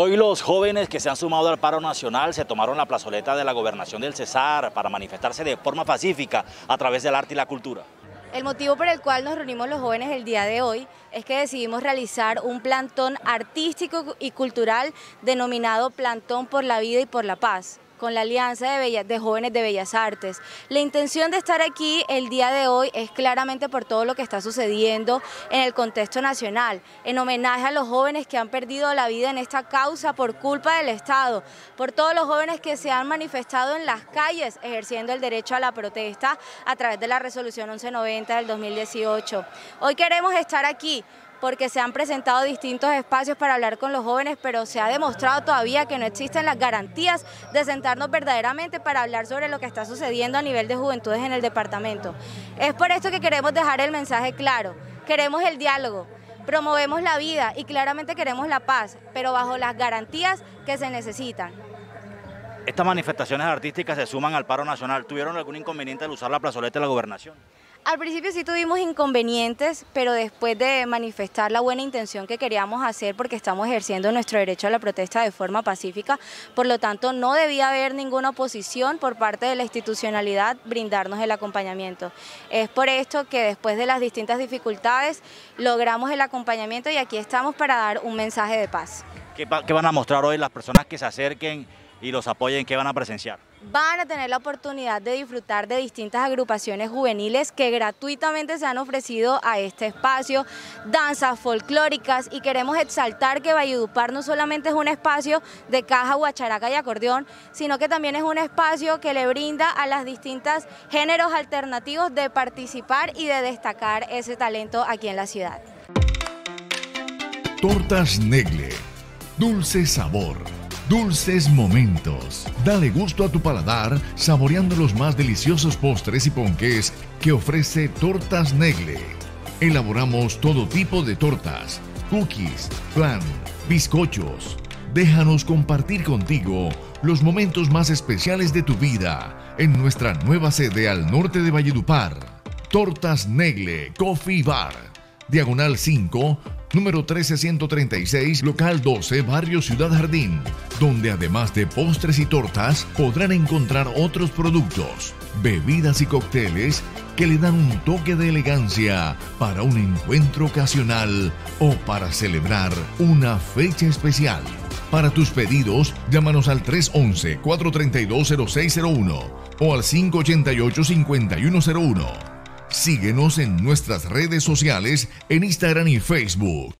Hoy los jóvenes que se han sumado al paro nacional se tomaron la plazoleta de la gobernación del Cesar para manifestarse de forma pacífica a través del arte y la cultura. El motivo por el cual nos reunimos los jóvenes el día de hoy es que decidimos realizar un plantón artístico y cultural denominado Plantón por la Vida y por la Paz con la Alianza de, Jóvenes de Bellas Artes. La intención de estar aquí el día de hoy es claramente por todo lo que está sucediendo en el contexto nacional, en homenaje a los jóvenes que han perdido la vida en esta causa por culpa del Estado, por todos los jóvenes que se han manifestado en las calles ejerciendo el derecho a la protesta a través de la resolución 1190 del 2018. Hoy queremos estar aquí porque se han presentado distintos espacios para hablar con los jóvenes, pero se ha demostrado todavía que no existen las garantías de sentarnos verdaderamente para hablar sobre lo que está sucediendo a nivel de juventudes en el departamento. Es por esto que queremos dejar el mensaje claro, queremos el diálogo, promovemos la vida y claramente queremos la paz, pero bajo las garantías que se necesitan. Estas manifestaciones artísticas se suman al paro nacional. ¿Tuvieron algún inconveniente al usar la plazoleta de la gobernación? Al principio sí tuvimos inconvenientes, pero después de manifestar la buena intención que queríamos hacer porque estamos ejerciendo nuestro derecho a la protesta de forma pacífica, por lo tanto no debía haber ninguna oposición por parte de la institucionalidad brindarnos el acompañamiento. Es por esto que después de las distintas dificultades logramos el acompañamiento y aquí estamos para dar un mensaje de paz. ¿Qué, van a mostrar hoy las personas que se acerquen y los apoyen? ¿Qué van a presenciar? Van a tener la oportunidad de disfrutar de distintas agrupaciones juveniles que gratuitamente se han ofrecido a este espacio, danzas folclóricas y queremos exaltar que Valledupar no solamente es un espacio de caja, guacharaca y acordeón, sino que también es un espacio que le brinda a las distintas géneros alternativos de participar y de destacar ese talento aquí en la ciudad. Tortas Negle, dulce sabor Dulces momentos. Dale gusto a tu paladar saboreando los más deliciosos postres y ponques que ofrece Tortas Negle. Elaboramos todo tipo de tortas, cookies, flan, bizcochos. Déjanos compartir contigo los momentos más especiales de tu vida en nuestra nueva sede al norte de Valledupar. Tortas Negle Coffee Bar. Diagonal 5 número 13136, local 12, barrio Ciudad Jardín, donde además de postres y tortas podrán encontrar otros productos, bebidas y cócteles que le dan un toque de elegancia para un encuentro ocasional o para celebrar una fecha especial. Para tus pedidos, llámanos al 311-432-0601 o al 588-5101. Síguenos en nuestras redes sociales en Instagram y Facebook.